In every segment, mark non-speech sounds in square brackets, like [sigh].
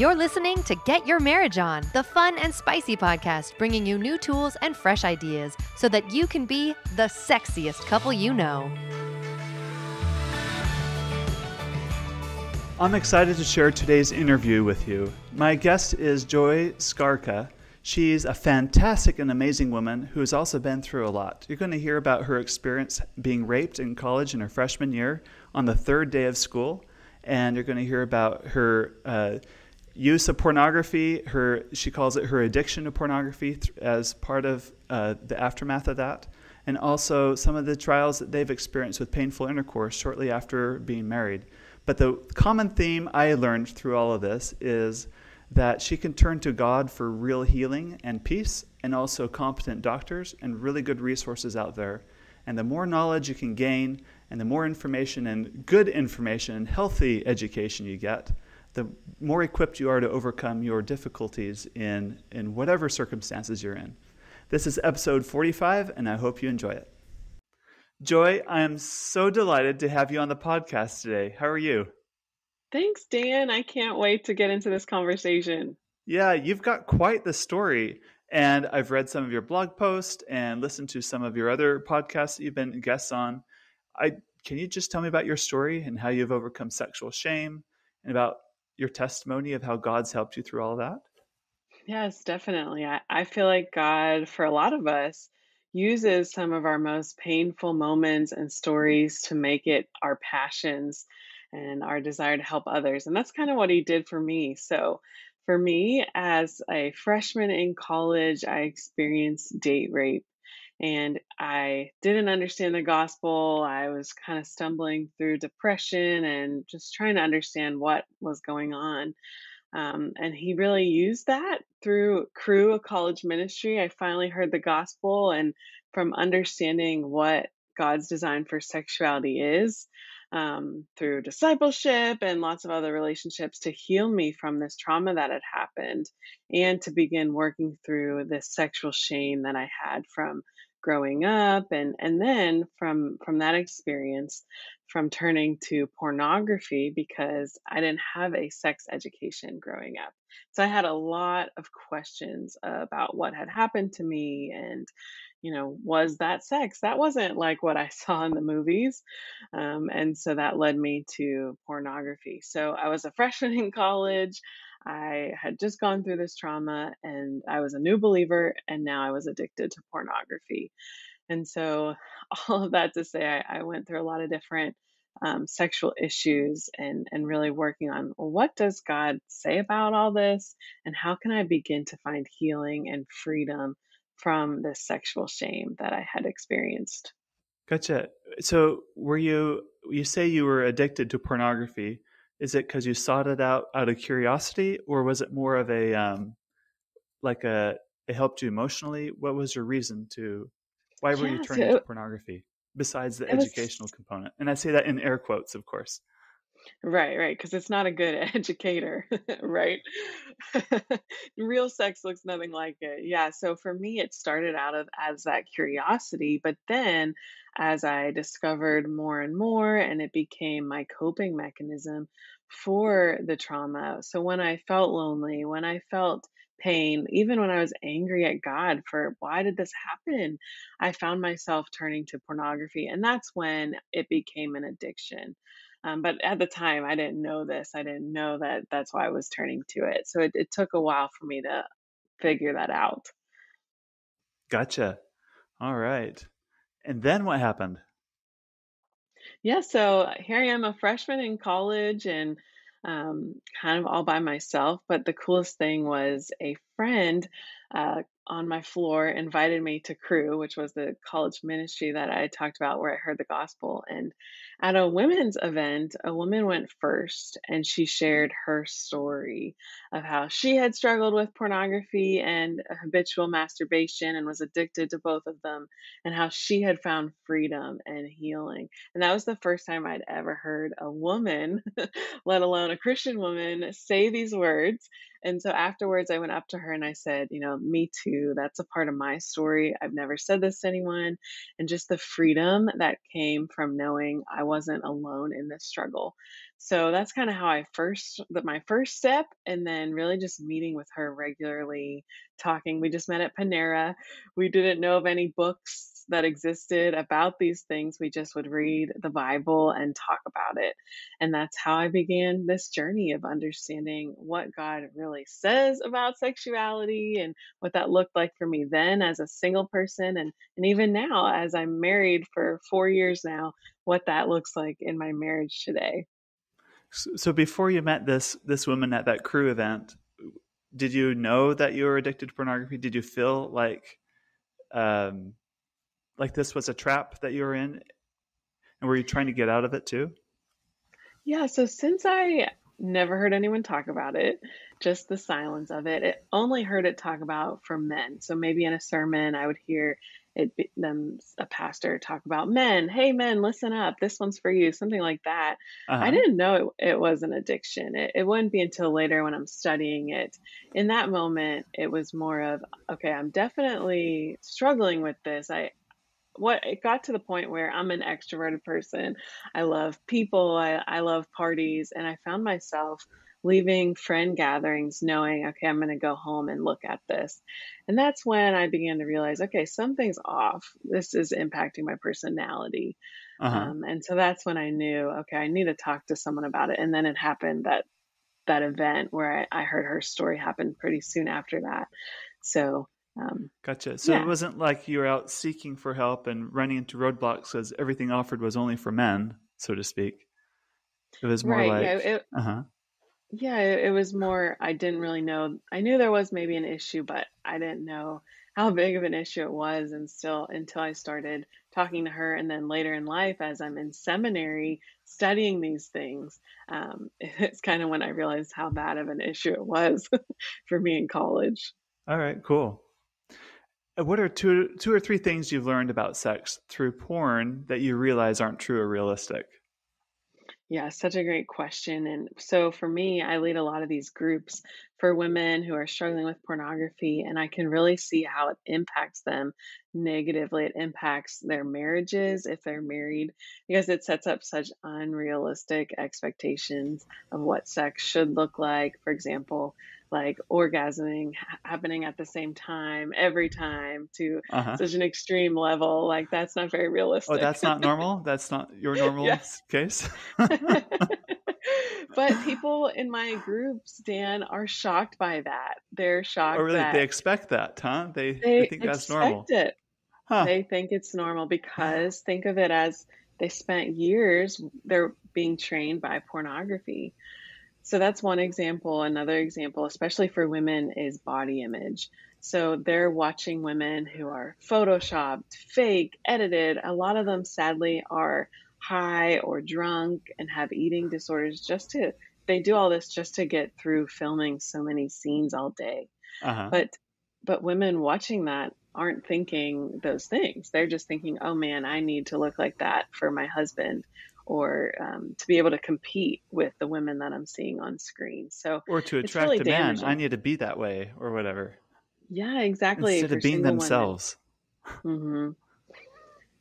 You're listening to Get Your Marriage On, the fun and spicy podcast bringing you new tools and fresh ideas so that you can be the sexiest couple you know. I'm excited to share today's interview with you. My guest is Joy Skarka. She's a fantastic and amazing woman who has also been through a lot. You're going to hear about her experience being raped in college in her freshman year on the third day of school, and you're going to hear about her uh, use of pornography. Her she calls it her addiction to pornography as part of uh, the aftermath of that, and also some of the trials that they've experienced with painful intercourse shortly after being married. But the common theme I learned through all of this is that she can turn to God for real healing and peace, and also competent doctors and really good resources out there. And the more knowledge you can gain, and the more information and good information and healthy education you get, the more equipped you are to overcome your difficulties in, in whatever circumstances you're in. This is episode 45, and I hope you enjoy it. Joy, I am so delighted to have you on the podcast today. How are you? Thanks, Dan. I can't wait to get into this conversation. Yeah, you've got quite the story. And I've read some of your blog posts and listened to some of your other podcasts that you've been guests on. I can you just tell me about your story and how you've overcome sexual shame and about your testimony of how God's helped you through all that? Yes, definitely. I, I feel like God, for a lot of us, uses some of our most painful moments and stories to make it our passions and our desire to help others. And that's kind of what he did for me. So, for me, as a freshman in college, I experienced date rape and I didn't understand the gospel. I was kind of stumbling through depression and just trying to understand what was going on. Um, and he really used that through Cru a college ministry. I finally heard the gospel, and from understanding what God's design for sexuality is um, through discipleship and lots of other relationships to heal me from this trauma that had happened and to begin working through this sexual shame that I had from growing up and and then from from that experience from turning to pornography because I didn't have a sex education growing up. So I had a lot of questions about what had happened to me and you know was that sex that wasn't like what i [laughs] saw in the movies um, and so that led me to pornography so i was a freshman in college I had just gone through this trauma and I was a new believer, and now I was addicted to pornography. And so, [laughs] all of that to say, I, I went through a lot of different um, sexual issues and, and really working on well, what does God say about all this, and how can I begin to find healing and freedom from this sexual shame that I had experienced. Gotcha. So, were you, you say you were addicted to pornography? Is it because you sought it out out of curiosity, or was it more of a um, like a it helped you emotionally? What was your reason to? Why were yeah, you turning so to pornography besides the educational was, component? And I say that in air quotes, of course. Right, right, because it's not a good [laughs] educator, right? [laughs] Real sex looks nothing like it. Yeah, so for me, it started out of as that curiosity, but then as I discovered more and more, and it became my coping mechanism for the trauma. So when I felt lonely, when I felt pain, even when I was angry at God for why did this happen, I found myself turning to pornography. And that's when it became an addiction. Um, but at the time, I didn't know this. I didn't know that that's why I was turning to it. So it, it took a while for me to figure that out. Gotcha. All right. And then what happened? Yeah, so here I am, a freshman in college and um, kind of all by myself. But the coolest thing was a friend uh, on my floor invited me to Cru, which was the college ministry that I talked about where I heard the gospel. And at a women's event, a woman went first and she shared her story of how she had struggled with pornography and habitual masturbation and was addicted to both of them, and how she had found freedom and healing. And that was the first time I'd ever heard a woman, [laughs] let alone a Christian woman, say these words. And so afterwards, I went up to her and I said, You know, me too. That's a part of my story. I've never said this to anyone. And just the freedom that came from knowing I wasn't alone in this struggle. So that's kind of how I first, that my first step, and then really just meeting with her regularly, talking. We just met at Panera. We didn't know of any books that existed about these things. We just would read the Bible and talk about it. And that's how I began this journey of understanding what God really says about sexuality and what that looked like for me then as a single person and, and even now as I'm married for four years now, what that looks like in my marriage today. So before you met this this woman at that Cru event, did you know that you were addicted to pornography? Did you feel like um, like this was a trap that you were in? And were you trying to get out of it too? Yeah so since i never heard anyone talk about it just the silence of it it only heard it talk about for men. So maybe in a sermon i would hear it them a pastor talk about men. Hey men listen up. This one's for you something like that. Uh-huh. i didn't know it, it was an addiction. It, it wouldn't be until later when i'm studying it. In that moment it was more of okay i'm definitely struggling with this. I what it got to the point where I'm an extroverted person. I love people, I, I love parties, and I found myself leaving friend gatherings knowing, okay, I'm going to go home and look at this. And that's when I began to realize, okay, something's off. This is impacting my personality. Uh-huh. Um, and so that's when I knew, okay, I need to talk to someone about it. And then it happened that that event where I, I heard her story happened pretty soon after that. So um, gotcha. So yeah. it wasn't like you were out seeking for help and running into roadblocks because everything offered was only for men, so to speak. It was more right, like, yeah, it, uh-huh. Yeah, it, it was more. I didn't really know. I knew there was maybe an issue, but I didn't know how big of an issue it was, and still until I started talking to her, and then later in life, as I'm in seminary studying these things, um, [laughs] it's kind of when I realized how bad of an issue it was [laughs] for me in college. All right, cool. Uh, what are two two or three things you've learned about sex through porn that you realize aren't true or realistic? Yeah, such a great question. And so for me, I lead a lot of these groups for women who are struggling with pornography, and I can really see how it impacts them negatively. It impacts their marriages if they're married, because it sets up such unrealistic expectations of what sex should look like. For example, like orgasming happening at the same time every time to uh-huh. such an extreme level like that's not very realistic. oh that's not normal? [laughs] That's not your normal case? [laughs] But people in my groups dan are shocked by that. They're shocked oh really? that they expect that huh? They, they, they think that's normal. it. Huh. they think it's normal because think of it as they spent years they're being trained by pornography so that's one example. Another example, especially for women, is body image. So they're watching women who are photoshopped, fake, edited. A lot of them, sadly, are high or drunk and have eating disorders just to, they do all this just to get through filming so many scenes all day. Uh-huh. But, but women watching that aren't thinking those things. They're just thinking, oh man, I need to look like that for my husband or um, to be able to compete with the women that I'm seeing on screen. So or to attract really a man, I need to be that way or whatever. Yeah, exactly. Instead of being themselves. Mm-hmm.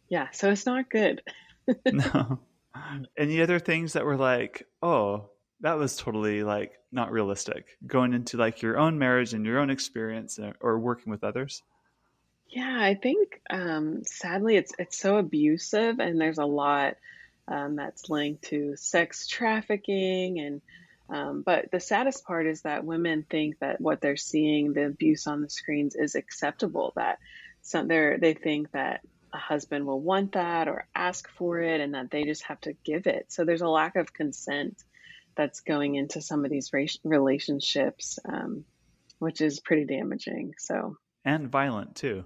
Yeah, so it's not good. [laughs] [laughs] no. Any other things that were like, oh, that was totally like not realistic going into like your own marriage and your own experience uh, or working with others? Yeah, I think um, sadly it's it's so abusive and there's a lot um, that's linked to sex trafficking and um, but the saddest part is that women think that what they're seeing, the abuse on the screens, is acceptable. That some they they think that a husband will want that or ask for it, and that they just have to give it. So there's a lack of consent that's going into some of these relationships, um, which is pretty damaging. So and violent too.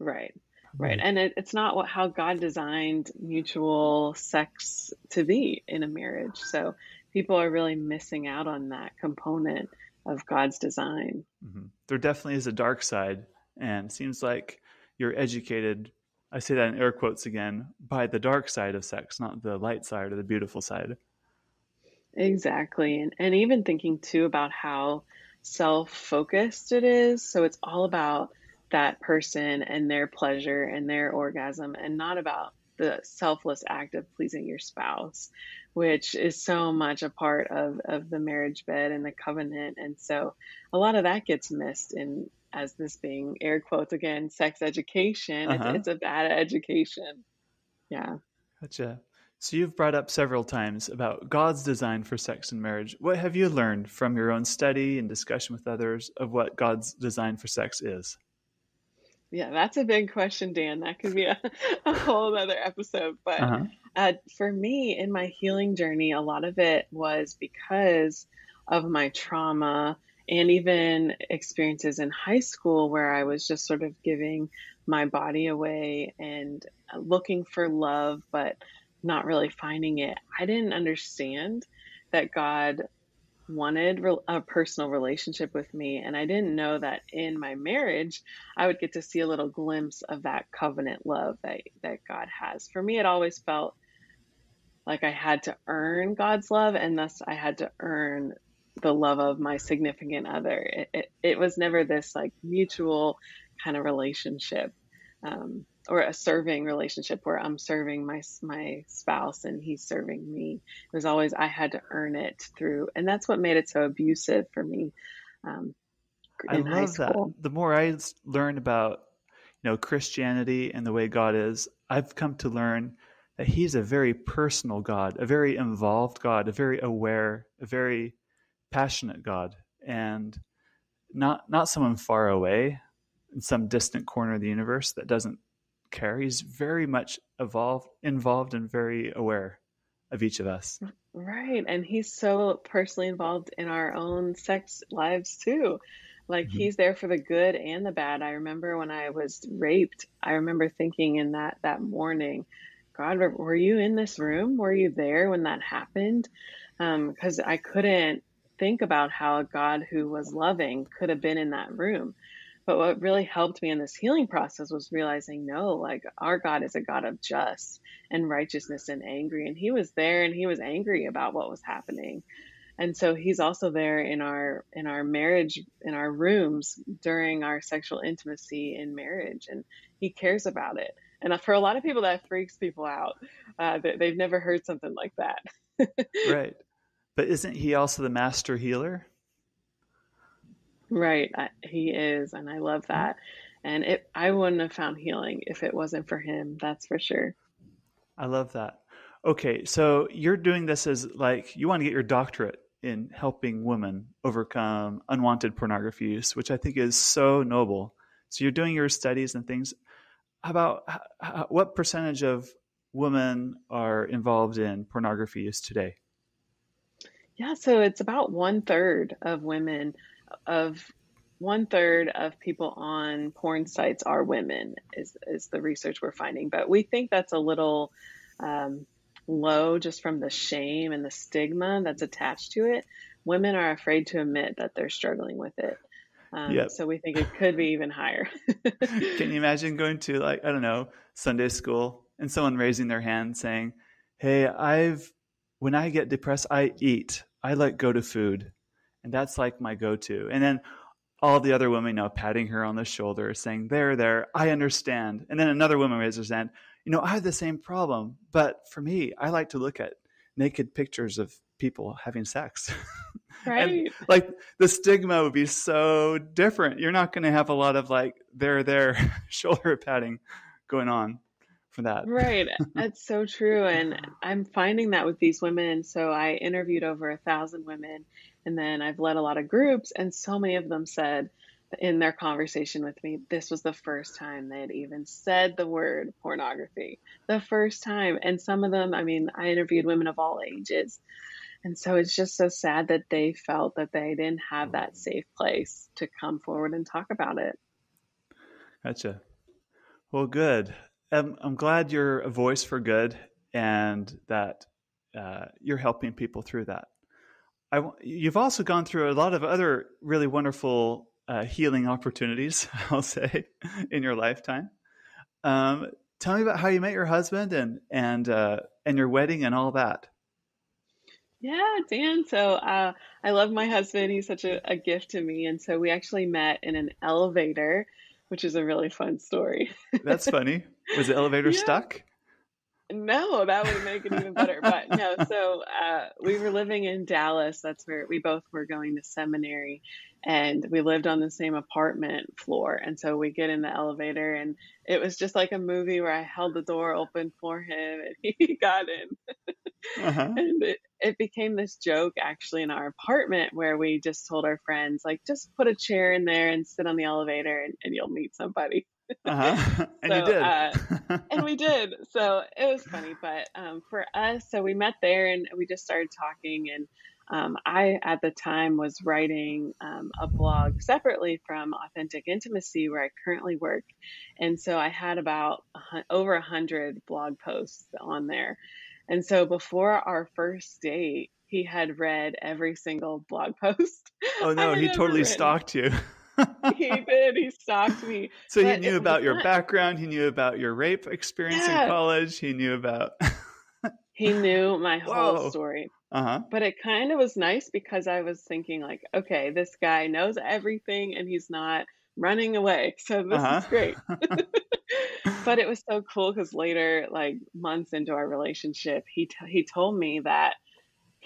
Right. Right. And it, it's not what how God designed mutual sex to be in a marriage. So people are really missing out on that component of God's design. Mm-hmm. There definitely is a dark side, and seems like you're educated. I say that in air quotes again by the dark side of sex, not the light side or the beautiful side. Exactly. And, and even thinking too about how self focused it is. So it's all about that person and their pleasure and their orgasm and not about the selfless act of pleasing your spouse, which is so much a part of, of the marriage bed and the covenant. And so a lot of that gets missed in as this being air quotes again, sex education. Uh-huh. It's, it's a bad education. Yeah. Gotcha. So you've brought up several times about God's design for sex and marriage. What have you learned from your own study and discussion with others of what God's design for sex is? Yeah, that's a big question, Dan. That could be a, [laughs] a whole other episode. But uh-huh. uh, for me, in my healing journey, a lot of it was because of my trauma and even experiences in high school where I was just sort of giving my body away and looking for love, but not really finding it. I didn't understand that God wanted a personal relationship with me. And I didn't know that in my marriage, I would get to see a little glimpse of that covenant love that, that God has. For me, it always felt like I had to earn God's love, and thus I had to earn the love of my significant other. It, it, it was never this like mutual kind of relationship. Um, or a serving relationship where I'm serving my my spouse and he's serving me. It was always I had to earn it through, and that's what made it so abusive for me. Um, I love that. The more I learn about you know Christianity and the way God is, I've come to learn that He's a very personal God, a very involved God, a very aware, a very passionate God, and not not someone far away in some distant corner of the universe that doesn't care. He's very much evolved, involved, and very aware of each of us. Right, and he's so personally involved in our own sex lives too. Like mm-hmm. he's there for the good and the bad. I remember when I was raped. I remember thinking in that that morning, God, were you in this room? Were you there when that happened? Because um, I couldn't think about how a God who was loving could have been in that room. But what really helped me in this healing process was realizing no, like our God is a God of just and righteousness and angry. And he was there and he was angry about what was happening. And so he's also there in our in our marriage in our rooms during our sexual intimacy in marriage and he cares about it. And for a lot of people that freaks people out. Uh, they've never heard something like that. [laughs] right. But isn't he also the master healer? Right. I, he is. And I love mm-hmm. that. And it, I wouldn't have found healing if it wasn't for him. That's for sure. I love that. Okay. So you're doing this as like you want to get your doctorate in helping women overcome unwanted pornography use, which I think is so noble. So you're doing your studies and things. How about how, what percentage of women are involved in pornography use today? Yeah, so it's about one third of women of one third of people on porn sites are women is, is the research we're finding. But we think that's a little um, low just from the shame and the stigma that's attached to it. Women are afraid to admit that they're struggling with it. Um, yep. so we think it could be even higher. [laughs] Can you imagine going to like i don't know sunday school and someone raising their hand saying hey i've when i get depressed i eat. I like go to food and that's like my go-to. And then all the other women, you know, patting her on the shoulder, saying, "There, there, I understand." And then another woman raises her hand. You know, I have the same problem, but for me, I like to look at naked pictures of people having sex. [laughs] Right. and like the stigma would be so different. You're not going to have a lot of like there, there, [laughs] shoulder patting going on for that. Right. [laughs] That's so true. And I'm finding that with these women. So I interviewed over a thousand women and then I've led a lot of groups, and so many of them said in their conversation with me, this was the first time they had even said the word pornography. The first time. And some of them, I mean, I interviewed women of all ages. And so it's just so sad that they felt that they didn't have that safe place to come forward and talk about it. Gotcha. Well, good. I'm, I'm glad you're a voice for good and that uh, you're helping people through that. I, you've also gone through a lot of other really wonderful uh, healing opportunities, [laughs] I'll say, in your lifetime. Um, tell me about how you met your husband and and uh, and your wedding and all that. Yeah, Dan. So uh, I love my husband. He's such a, a, gift to me, and so we actually met in an elevator, which is a really fun story. That's funny. Was the elevator [laughs] yeah. stuck? No, that would make it even better. But no, [laughs] so uh, we were living in Dallas. That's where we both were going to seminary, and we lived on the same apartment floor. And so we get in the elevator, and it was just like a movie where I held the door open for him, and [laughs] he got in. Uh-huh. and it, it became this joke actually in our apartment where we just told our friends, like, just put a chair in there and sit on the elevator, and, and you'll meet somebody. Uh-huh. [laughs] And so, you did. uh, [laughs] and we did. So it was funny. But um, for us, so we met there and we just started talking. And um, I, at the time, was writing um, a blog separately from Authentic Intimacy, where I currently work. And so I had about over a hundred blog posts on there. And so before our first date, he had read every single blog [laughs] post. Oh no, he totally stalked you. [laughs] he did. He stalked me. [laughs] So but he knew about your background. He knew about your rape experience yeah. in college. He knew about. [laughs] he knew my whole Whoa. story. Uh-huh. But it kind of was nice because I was thinking like, okay, this guy knows everything and he's not running away. So this uh-huh. is great. but it was so cool because later, like months into our relationship, he t- he told me that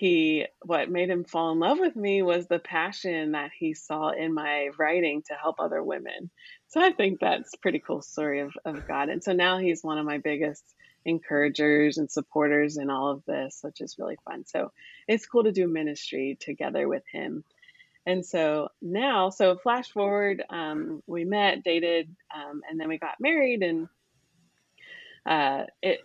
he what made him fall in love with me was the passion that he saw in my writing to help other women. So i think that's pretty cool story of, of god. And so now he's one of my biggest encouragers and supporters in all of this which is really fun. So it's cool to do ministry together with him. And so now so flash forward um, we met dated um, and then we got married and uh, it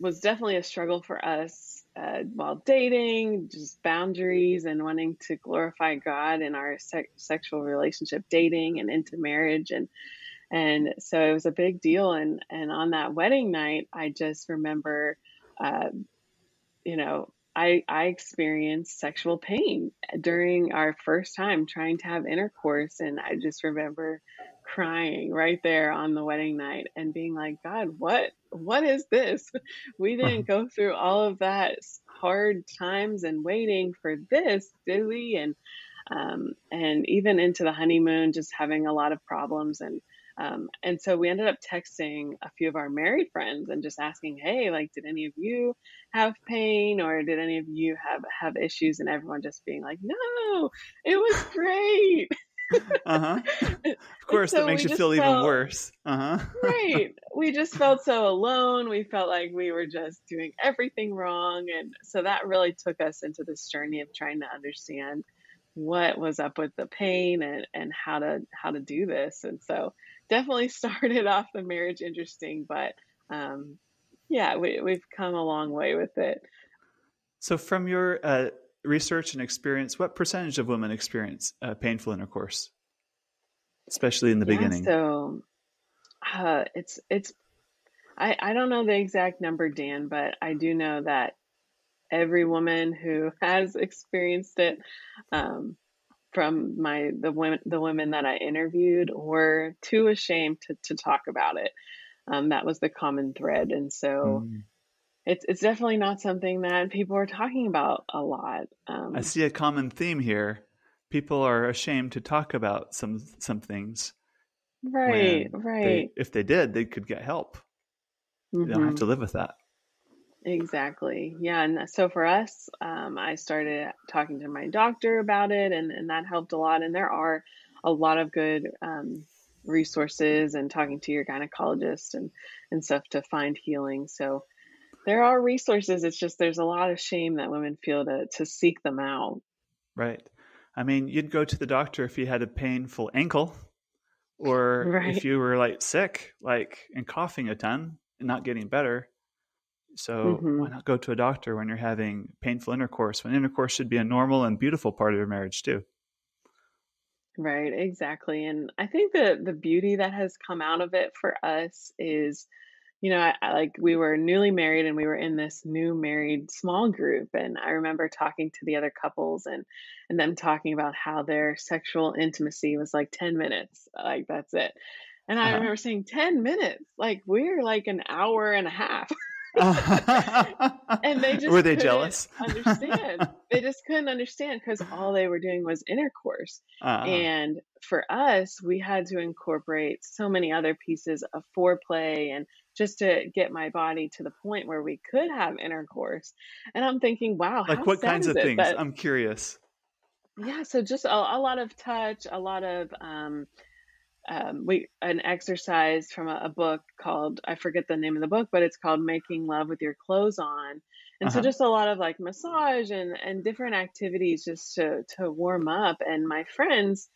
was definitely a struggle for us uh, while dating, just boundaries and wanting to glorify God in our se- sexual relationship, dating and into marriage, and and so it was a big deal. And and on that wedding night, I just remember, uh, you know, I I experienced sexual pain during our first time trying to have intercourse, and I just remember crying right there on the wedding night and being like, God, what what is this? [laughs] We didn't go through all of that hard times and waiting for this, did we? And um, and even into the honeymoon, just having a lot of problems and um, and so we ended up texting a few of our married friends and just asking, hey, like, did any of you have pain or did any of you have have issues? And everyone just being like, no, it was great. [laughs] uh-huh. [laughs] Of course, so that makes you feel felt, even worse. Uh-huh. right. We just felt so alone. We felt like we were just doing everything wrong. And so that really took us into this journey of trying to understand what was up with the pain and, and how to how to do this. And so definitely [laughs] started off the marriage interesting, but um, yeah, we, we've come a long way with it. So from your uh, research and experience, what percentage of women experience uh, painful intercourse, especially in the yeah, beginning? So uh, it's it's I I don't know the exact number, Dan, but I do know that every woman who [laughs] has experienced it. Um, from my the women the women that I interviewed were too ashamed to, to talk about it. Um, that was the common thread, and so mm it's it's definitely not something that people are talking about a lot. Um, I see a common theme here. People are ashamed to talk about some some things. Right, right. They, if they did, they could get help. Mm-hmm. They don't have to mm-hmm. live with that. Exactly. Yeah. And so for us, um, I started talking to my doctor about it, and, and that helped a lot. And there are a lot of good um, resources and talking to your gynecologist and, and stuff to find healing. So there are resources. It's just there's a lot of shame that women feel to to seek them out. Right. I mean, you'd go to the doctor if you had a painful ankle, or [laughs] right. if you were like sick, like and coughing a ton and not getting better. So mm-hmm. why not go to a doctor when you're having painful intercourse? When intercourse should be a normal and beautiful part of your marriage too. Right, exactly. And I think that the beauty that has come out of it for us is you know, I, I, like we were newly married and we were in this new married small group, and I remember talking to the other couples and and them talking about how their sexual intimacy was like ten minutes, like that's it. And I uh-huh. remember saying ten minutes, like we're like an hour and a half. [laughs] and they just were they jealous? understand. [laughs] they just couldn't understand because all they were doing was intercourse. Uh-huh. And for us, we had to incorporate so many other pieces of foreplay and just to get my body to the point where we could have intercourse. And I'm thinking, wow, like what kinds of things? That, I'm curious. Yeah, so just a, a lot of touch, a lot of um, um, we an exercise from a, a, book called I forget the name of the book, but it's called Making Love with Your Clothes On. And uh-huh. so just a lot of like massage and and different activities just to to warm up. And my friends,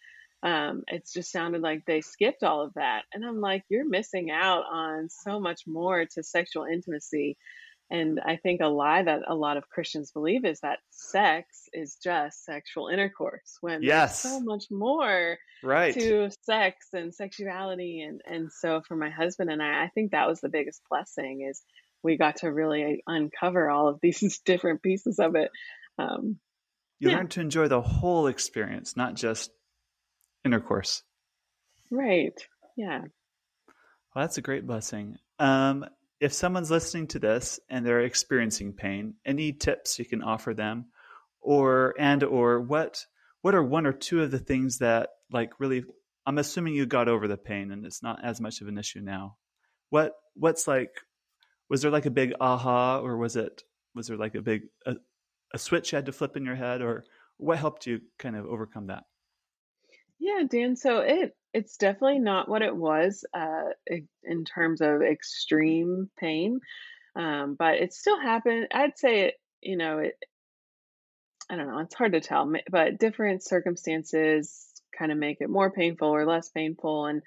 um, it's just sounded like they skipped all of that. And I'm like, you're missing out on so much more to sexual intimacy and I think a lie that a lot of Christians believe is that sex is just sexual intercourse when yes. there's so much more right. to sex and sexuality. And, and so for my husband and I, I think that was the biggest blessing is we got to really uncover all of these [laughs] different pieces of it. Um, you yeah. learn to enjoy the whole experience, not just intercourse. Right. Yeah. Well, that's a great blessing. Um, if someone's listening to this and they're experiencing pain, any tips you can offer them, or and or what what are one or two of the things that like really? I'm assuming you got over the pain and it's not as much of an issue now. What what's like? Was there like a big aha, or was it was there like a big a, a switch you had to flip in your head, or what helped you kind of overcome that? Yeah, Dan. So it it's definitely not what it was uh, in terms of extreme pain, um, but it still happened. I'd say it, you know, it. I don't know. It's hard to tell, but different circumstances kind of make it more painful or less painful, and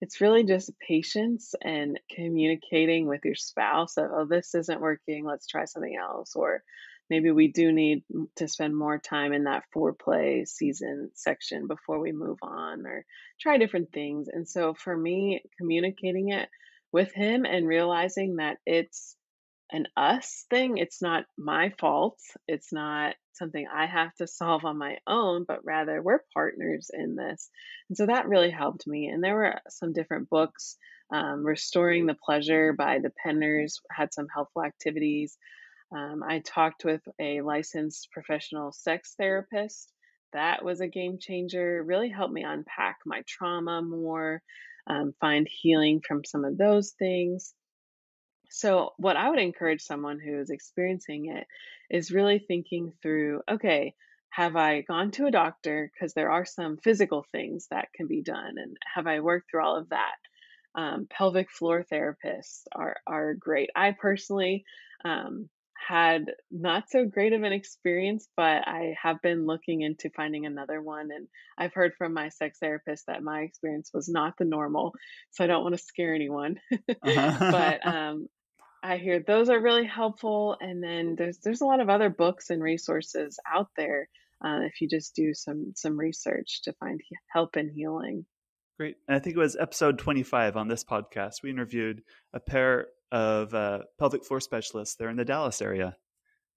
it's really just patience and communicating with your spouse. Of, oh, this isn't working. Let's try something else, or maybe we do need to spend more time in that foreplay season section before we move on or try different things. And so for me, communicating it with him and realizing that it's an us thing, it's not my fault, it's not something I have to [laughs] solve on my own, but rather we're partners in this. And so that really helped me. And there were some different books. Um, Restoring the Pleasure by the Penners had some helpful activities. Um, I talked with a licensed professional sex therapist. That was a game changer, really helped me unpack my trauma more, um, find healing from some of those things. So, what I would encourage someone who is experiencing it is really thinking through okay, have I gone to a doctor? Because there are some physical things that can be done. And have I worked through all of that? Um, pelvic floor therapists are, are great. I personally um, had not so great of an experience, but I have been looking into finding another one. And I've heard from my sex therapist that my experience was not the normal. So I don't want to scare anyone. uh-huh. [laughs] but [laughs] um, I hear those are really helpful. And then there's there's a lot of other books and resources out there uh, if you just do some some research to find he- help and healing. Great. And I think it was episode 25 on this podcast. We interviewed a pair of uh, pelvic floor specialists there in the Dallas area.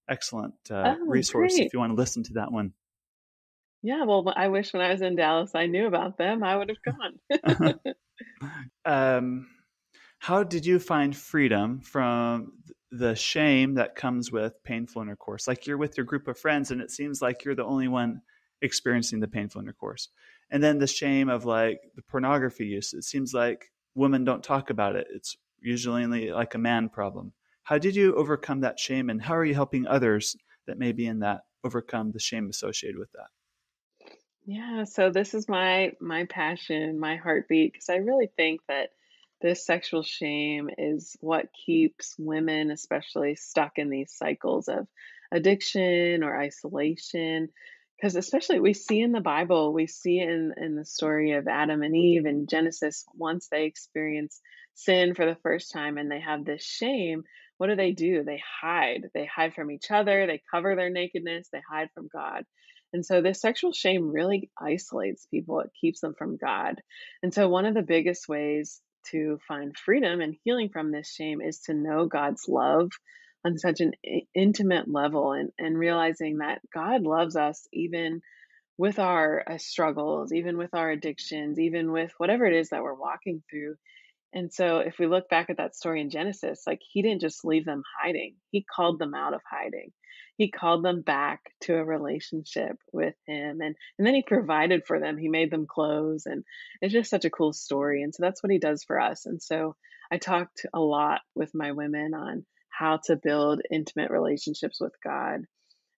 Excellent uh, oh, resource great. if you want to listen to that one. Yeah, well, I wish when I was in Dallas I knew about them. I would have gone. [laughs] um, how did you find freedom from the shame that comes with painful intercourse? Like you're with your group of friends, and it seems like you're the only one experiencing the painful intercourse. And then the shame of like the pornography use. It seems like women don't talk about it. It's usually like a man problem. How did you overcome that shame, and how are you helping others that may be in that overcome the shame associated with that? Yeah, so this is my my passion, my heartbeat, because I really think that this sexual shame is what keeps women, especially, stuck in these cycles of addiction or isolation. Because especially we see in the Bible, we see in in the story of Adam and Eve in Genesis, once they experience sin for the first time and they have this shame, what do they do? They hide. They hide from each other, they cover their nakedness, they hide from God. And so this sexual shame really isolates people, it keeps them from God. And so one of the biggest ways to find freedom and healing from this shame is to know God's love on such an intimate level and, and realizing that God loves us even with our uh, struggles, even with our addictions, even with whatever it is that we're walking through. And so, if we look back at that story in Genesis, like he didn't just leave them hiding, he called them out of hiding. he called them back to a relationship with him and and then he provided for them he made them clothes and it's just such a cool story and so that's what he does for us and so i talked a lot with my women on how to build intimate relationships with god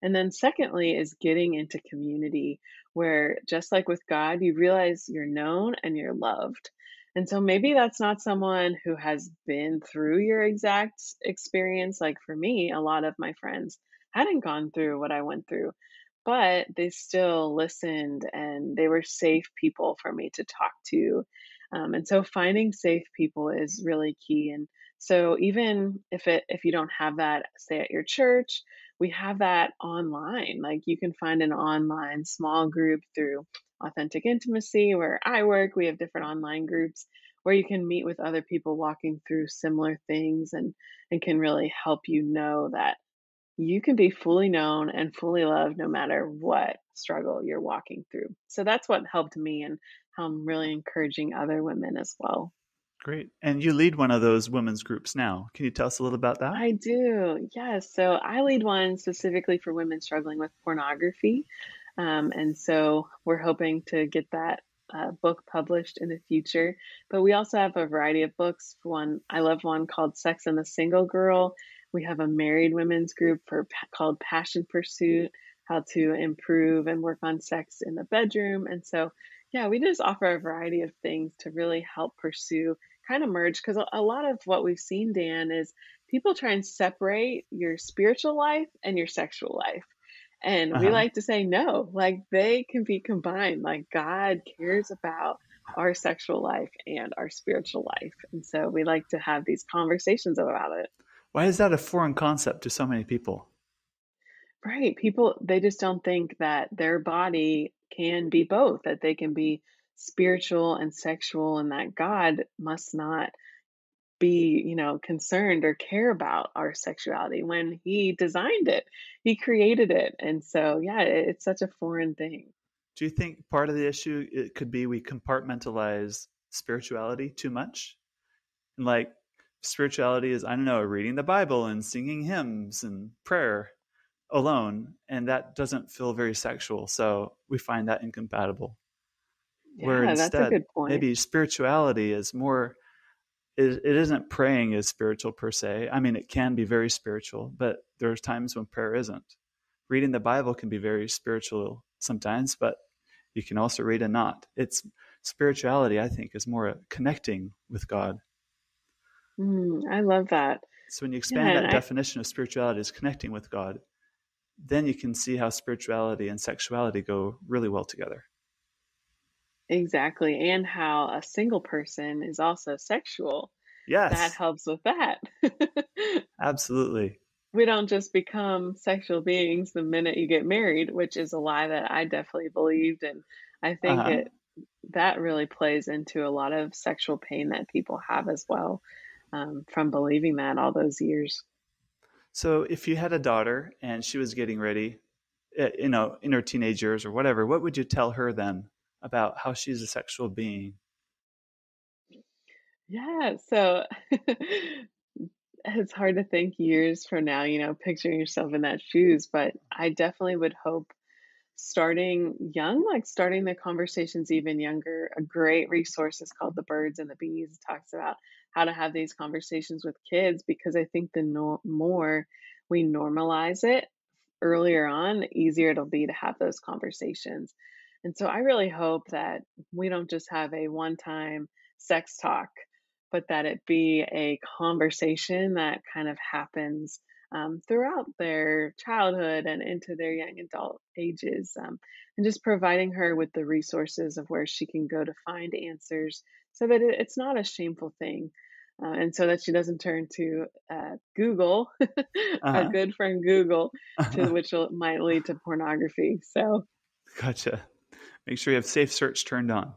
and then secondly is getting into community where just like with god you realize you're known and you're loved and so maybe that's not someone who has been through your exact experience. Like for me, a lot of my friends hadn't gone through what I went through, but they still listened and they were safe people for me to talk to. Um, and so finding safe people is really key. And so even if it if you don't have that, say at your church, we have that online. Like you can find an online small group through Authentic Intimacy, where I work. We have different online groups where you can meet with other people walking through similar things and, and can really help you know that you can be fully known and fully loved no matter what struggle you're walking through. So that's what helped me and how I'm really encouraging other women as well. Great. And you lead one of those women's groups now. Can you tell us a little about that? I do. Yes. So I lead one specifically for women struggling with pornography. Um, and so we're hoping to get that uh, book published in the future. But we also have a variety of books. One, I love one called Sex and the Single Girl. We have a married women's group for called Passion Pursuit, how to improve and work on sex in the bedroom. And so, yeah, we just offer a variety of things to really help pursue, kind of merge. Because a lot of what we've seen, Dan, is people try and separate your spiritual life and your sexual life. And uh-huh. we like to say no, like they can be combined. Like God cares about our sexual life and our spiritual life. And so we like to have these conversations about it. Why is that a foreign concept to so many people? Right. People, they just don't think that their body can be both, that they can be spiritual and sexual, and that God must not be, you know, concerned or care about our sexuality when he designed it. He created it. And so, yeah, it's such a foreign thing. Do you think part of the issue it could be we compartmentalize spirituality too much? And like spirituality is I don't know, reading the Bible and singing hymns and prayer alone, and that doesn't feel very sexual. So we find that incompatible. Yeah, Where instead, maybe spirituality is more it, it isn't praying is spiritual per se. I mean, it can be very spiritual, but there's times when prayer isn't. Reading the Bible can be very spiritual sometimes, but you can also read and not. It's spirituality, I think, is more connecting with God. Mm, I love that. So when you expand yeah, that I... definition of spirituality as connecting with God, then you can see how spirituality and sexuality go really well together. Exactly. And how a single person is also sexual. Yes. That helps with that. [laughs] Absolutely. We don't just become sexual beings the minute you get married, which is a lie that I definitely believed. And I think uh-huh. it that really plays into a lot of sexual pain that people have as well um, from believing that all those years. So, if you had a daughter and she was getting ready, eh, you know, in her teenage years or whatever, what would you tell her then about how she's a sexual being? Yeah, so [laughs] it's hard to think years from now, you know, picturing yourself in that shoes, but I definitely would hope starting young, like starting the conversations even younger. A great resource is called The Birds and the Bees. It talks about how to have these conversations with kids because I think the no- more we normalize it earlier on, easier it'll be to have those conversations. And so I really hope that we don't just have a one time sex talk, but that it be a conversation that kind of happens um, throughout their childhood and into their young adult ages. Um, and just providing her with the resources of where she can go to find answers so that it, it's not a shameful thing. Uh, and so that she doesn't turn to uh, Google, [laughs] uh-huh. a good friend Google, to [laughs] which might lead to pornography. So, gotcha make sure you have safe search turned on.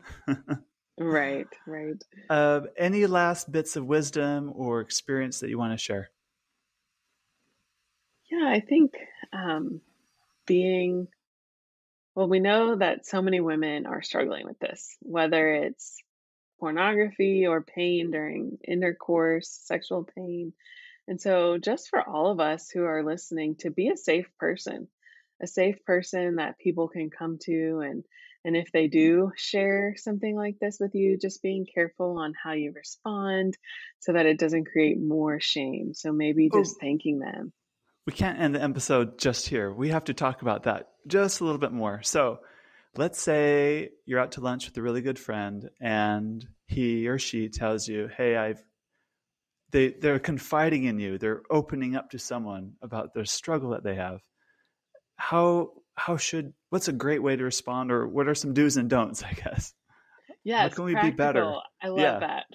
right, [laughs] right. Uh, any last bits of wisdom or experience that you want to share? Yeah, I think um, being, well, we know that so many women are struggling with this, whether it's pornography or pain during intercourse, sexual pain. And so, just for all of us who are listening, to be a safe person, a safe person that people can come to and and if they do share something like this with you, just being careful on how you respond so that it doesn't create more shame. So maybe Oh, just thanking them. we can't end the episode just here. We have to talk about that just a little bit more. So, let's say you're out to lunch with a really good friend and he or she tells you, "Hey, I've they they're confiding in you. They're opening up to someone about their struggle that they have. How how should what's a great way to respond or what are some do's and don'ts, I guess? How Yes, can we be better? I love Yeah. that.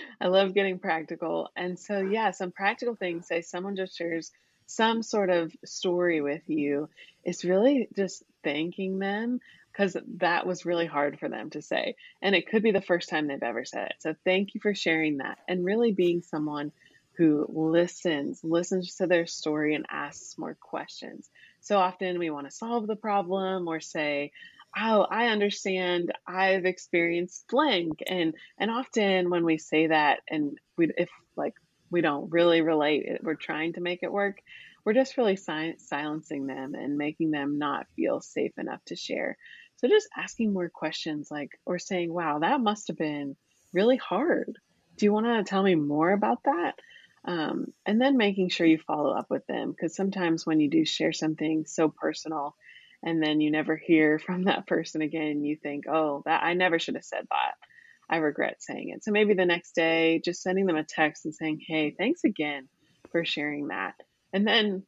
[laughs] I love getting practical. And so, yeah, some practical things. Say someone just shares some sort of story with you. It's really just thanking them because that was really hard for them to say. And it could be the first time they've ever said it. So, thank you for sharing that and really being someone who listens, listens to their story and asks more questions. So often we want to solve the problem or say, oh i understand. I've experienced blank. And and often when we say that and we if like we don't really relate we're trying to make it work we're just really si- silencing them and making them not feel safe enough to share. So just asking more questions like or saying wow that must have been really hard. Do you want to tell me more about that um, and then making sure you follow up with them because sometimes when you do share something so personal and then you never hear [laughs] from that person again you think oh that i never should have said that. I regret saying it. So maybe the next day just sending them a text and saying hey thanks again for sharing that. And then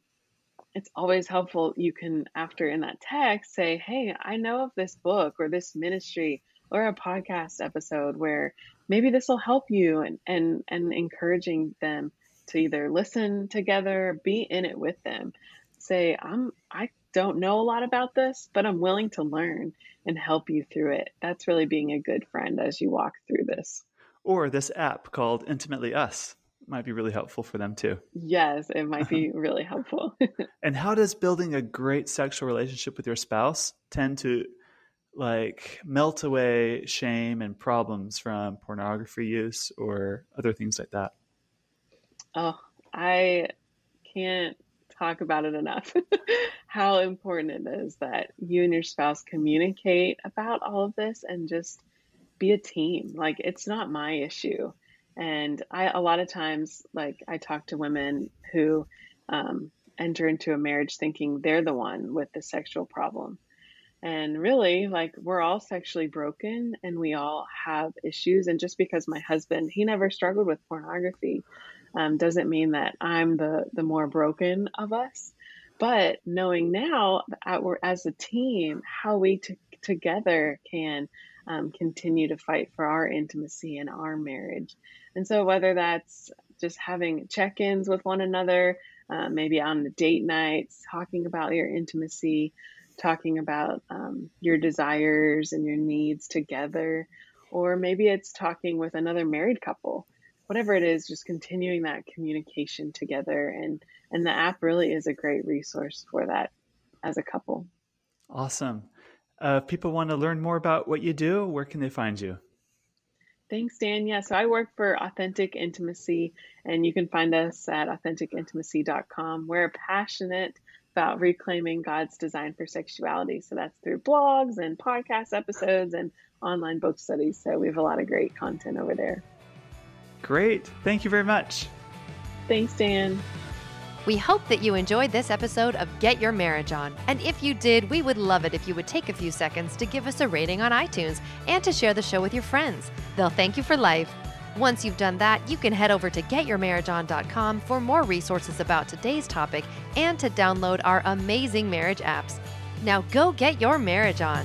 it's always helpful you can after in that text say hey i know of this book or this ministry or a podcast episode where maybe this will help you and and and encouraging them to either listen together be in it with them say i'm i don't know a lot about this but i'm willing to learn and help you through it that's really being a good friend as you walk through this Or this app called Intimately Us might be really helpful for them too. yes it might be [laughs] really helpful [laughs] And how does building a great sexual relationship with your spouse tend to like melt away shame and problems from pornography use or other things like that? Oh i can't talk about it enough. [laughs] How important it is that you and your spouse communicate about all of this and just be a team. Like it's not my issue. And i a lot of times like i talk to women who um, enter into a marriage thinking they're the one with the sexual problem. And really like we're all sexually broken and we all have issues. And just because my husband he never struggled with pornography um, doesn't mean that i'm the the more broken of us. But knowing now as a team how we t- together can um, continue to fight for our intimacy and our marriage. And so whether that's just having check-ins with one another uh, maybe on the date nights talking about your intimacy talking about um, your desires and your needs together or maybe it's talking with another married couple whatever it is just continuing that communication together. And and the app really is a great resource for that as a couple. Awesome. Uh, if people want to learn more about what you do, where can they find you? thanks dan. Yeah so i work for authentic intimacy and you can find us at authenticintimacy.com we're passionate about reclaiming god's design for sexuality. So that's through blogs and podcast episodes and online book studies. So we have a lot of great content over there Great. Thank you very much. thanks dan We hope that you enjoyed this episode of Get Your Marriage On. And if you did, we would love it if you would take a few seconds to give us a rating on iTunes and to share the show with your friends. They'll thank you for life. Once you've done that, you can head over to getyourmarriageon.com for more resources about today's topic and to download our amazing marriage apps. Now go get your marriage on.